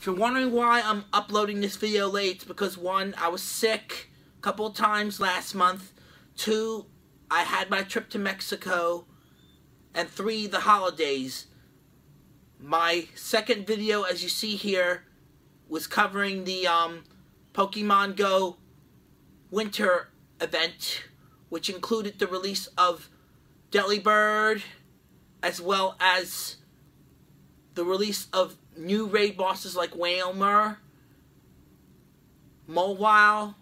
If you're wondering why I'm uploading this video late, it's because one, I was sick a couple times last month. Two, I had my trip to Mexico. And three, the holidays. My second video, as you see here, was covering the um, Pokemon Go winter event, which included the release of Delibird, as well as the release of new raid bosses like Wailmer, Mawile,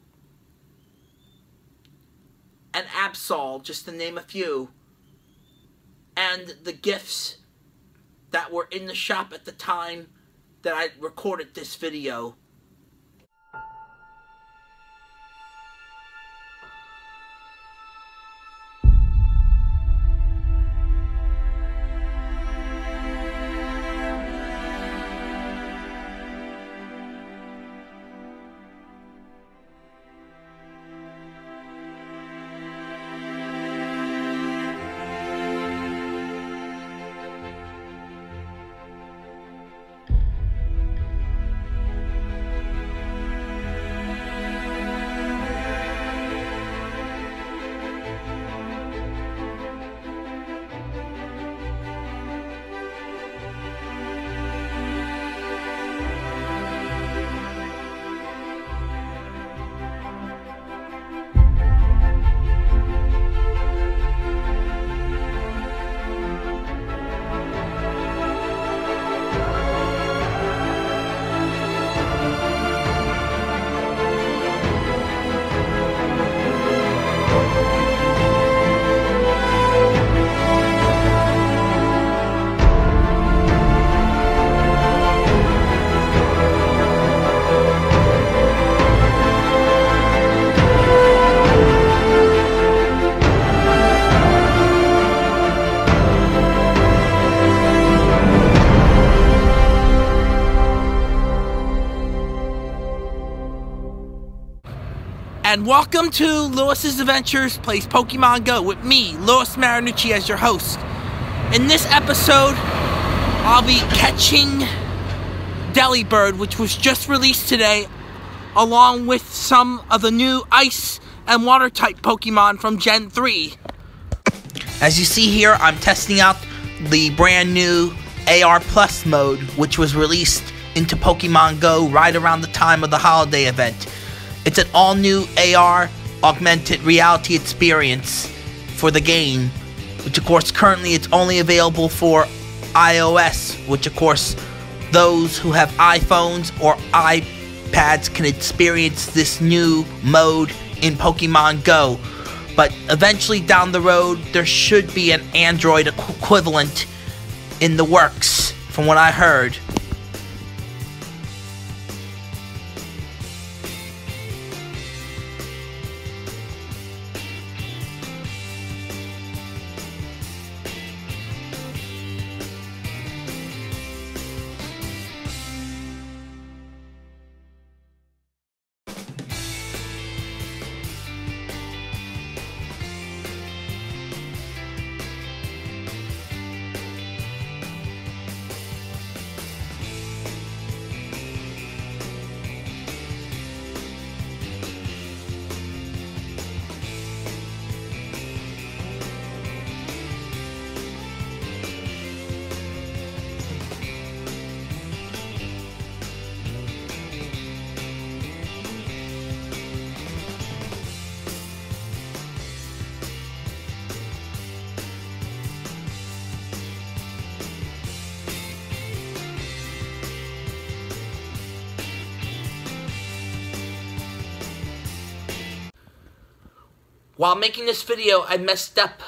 and Absol, just to name a few. And the gifts that were in the shop at the time that I recorded this video. And welcome to Louis's Adventures Plays Pokemon Go with me, Louis Marinucci, as your host. In this episode, I'll be catching Delibird, which was just released today, along with some of the new Ice and Water type Pokemon from Gen 3. As you see here, I'm testing out the brand new AR Plus mode, which was released into Pokemon Go right around the time of the holiday event. It's an all new AR augmented reality experience for the game, which of course currently it's only available for iOS, which of course those who have iPhones or iPads can experience this new mode in Pokemon Go. But eventually down the road, there should be an Android equivalent in the works, from what I heard. While making this video, I messed up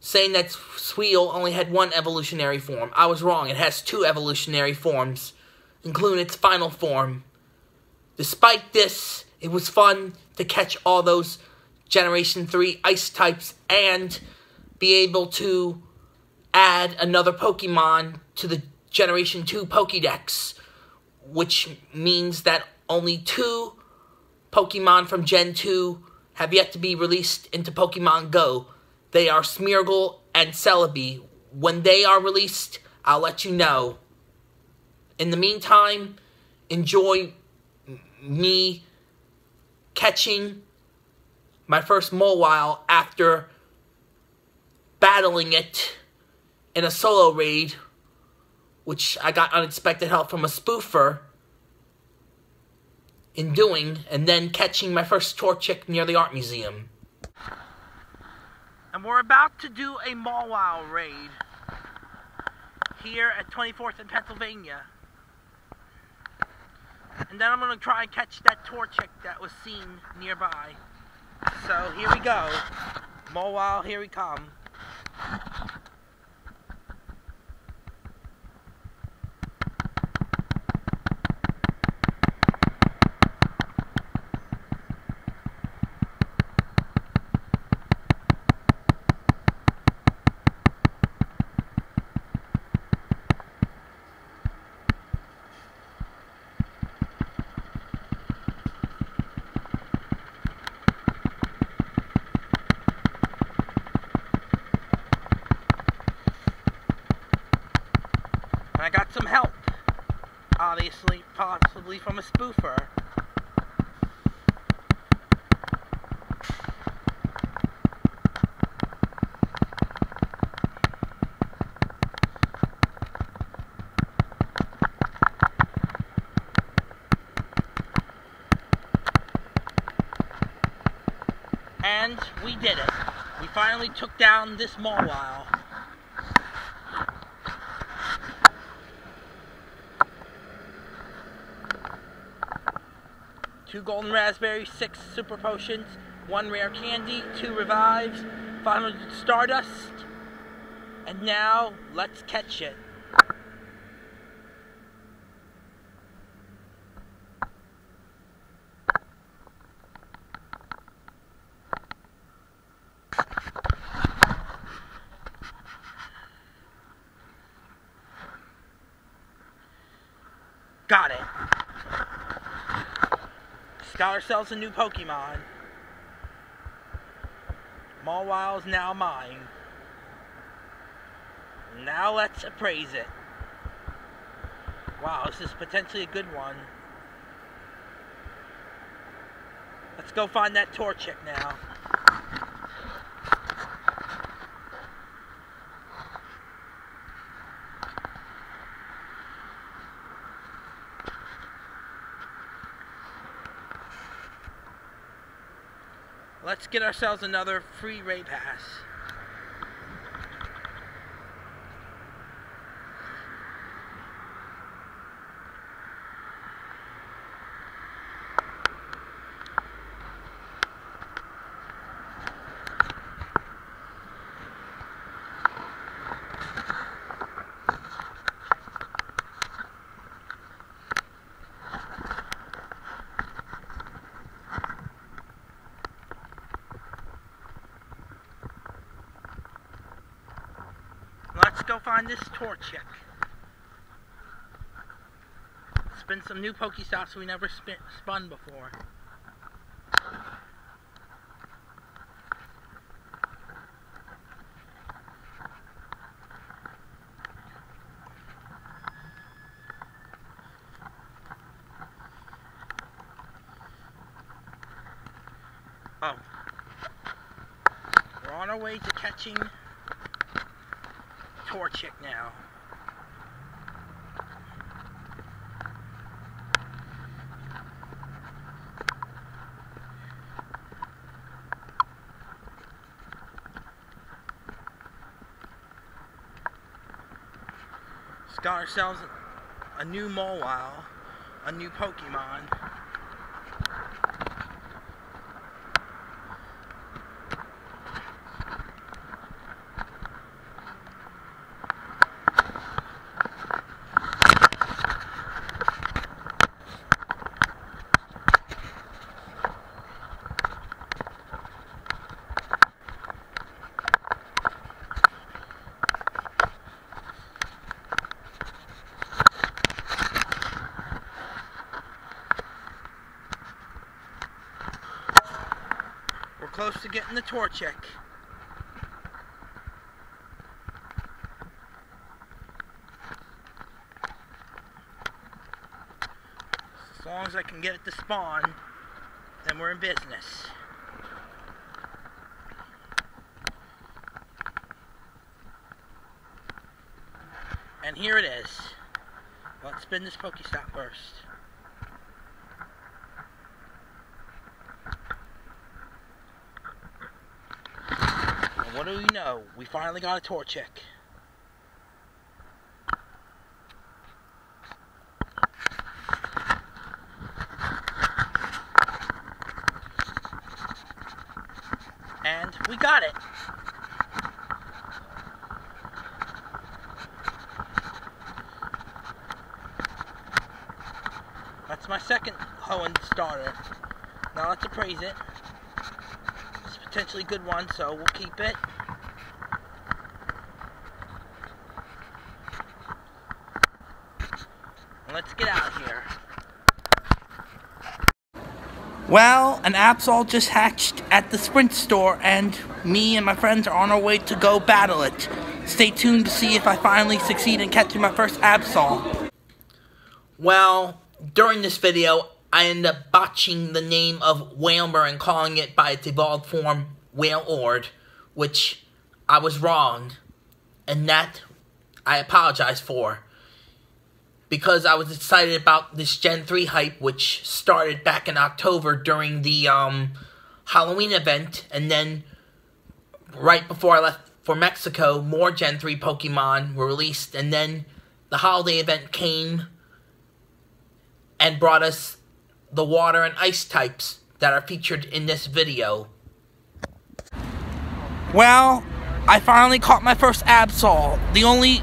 saying that Spheal only had one evolutionary form. I was wrong. It has two evolutionary forms, including its final form. Despite this, it was fun to catch all those Generation 3 ice types and be able to add another Pokemon to the Generation 2 Pokédex, which means that only two Pokemon from Gen 2 have yet to be released into Pokemon Go. They are Smeargle and Celebi. When they are released, I'll let you know. In the meantime, enjoy me catching my first Mawile after battling it in a solo raid, which I got unexpected help from a spoofer in doing, and then catching my first Torchic near the art museum. And we're about to do a Mawile raid here at 24th and Pennsylvania. And then I'm going to try and catch that Torchic that was seen nearby. So here we go. Mawile, here we come. I got some help. Obviously, possibly from a spoofer. And we did it. We finally took down this Mawile. Two golden raspberries, six super potions, one rare candy, two revives, 500 stardust, and now let's catch it. Got it. Got ourselves a new Pokemon. Mawile is now mine. Now let's appraise it. Wow, this is potentially a good one. Let's go find that Torchic now. Let's get ourselves another free raid pass. Find this Torchic. Spin some new Pokestops we never spin, spun before. Oh. We're on our way to catching Torchic now. Just got ourselves a new Mawile, a new Pokemon. We're close to getting the Torchic. As long as I can get it to spawn, then we're in business. And here it is. Let's spin this Pokestop first. And what do we know? We finally got a Torchic. And we got it. That's my second Hoenn starter. Now let's appraise it. It's a potentially good one, so we'll keep it. Let's get out of here. Well, an Absol just hatched at the Sprint store, and me and my friends are on our way to go battle it. Stay tuned to see if I finally succeed in catching my first Absol. Well, during this video, I end up botching the name of Wailmer and calling it by its evolved form, Wailord, which I was wrong, and that I apologize for. Because I was excited about this Gen 3 hype, which started back in October during the um, Halloween event, and then right before I left for Mexico, more Gen 3 Pokemon were released, and then the holiday event came and brought us the water and ice types that are featured in this video. Well, I finally caught my first Absol. The only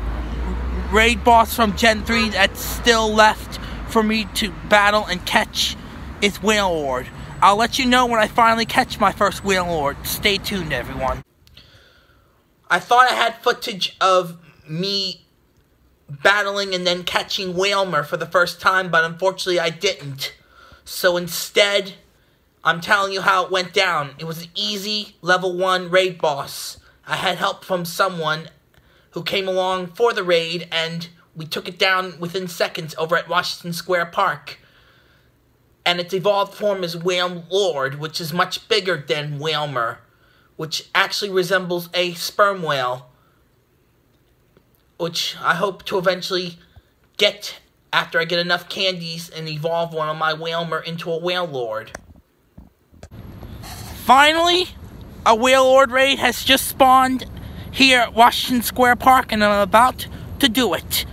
raid boss from Gen 3 that's still left for me to battle and catch is Wailord. I'll let you know when I finally catch my first Wailord. Stay tuned, everyone. I thought I had footage of me battling and then catching Wailmer for the first time, but unfortunately I didn't. So instead, I'm telling you how it went down. It was an easy level 1 raid boss. I had help from someone who came along for the raid, and we took it down within seconds over at Washington Square Park. And its evolved form is Wailord, which is much bigger than Wailmer, which actually resembles a sperm whale which I hope to eventually get after I get enough candies and evolve one of my Wailmer into a Wailord. Finally, a Wailord raid has just spawned here at Washington Square Park, and I'm about to do it.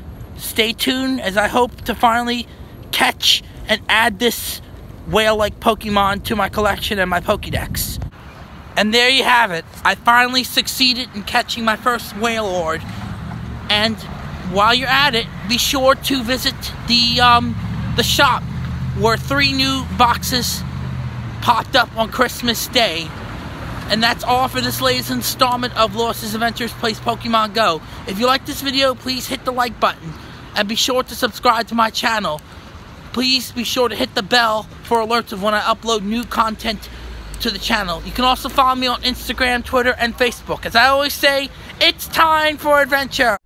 Stay tuned as I hope to finally catch and add this whale-like Pokemon to my collection and my Pokedex. And there you have it. I finally succeeded in catching my first Wailord. And while you're at it, be sure to visit the um, the shop where three new boxes popped up on Christmas Day. And that's all for this latest installment of Louis's Adventures Plays Pokemon Go. If you like this video, please hit the like button. And be sure to subscribe to my channel. Please be sure to hit the bell for alerts of when I upload new content to the channel. You can also follow me on Instagram, Twitter, and Facebook. As I always say, it's time for adventure!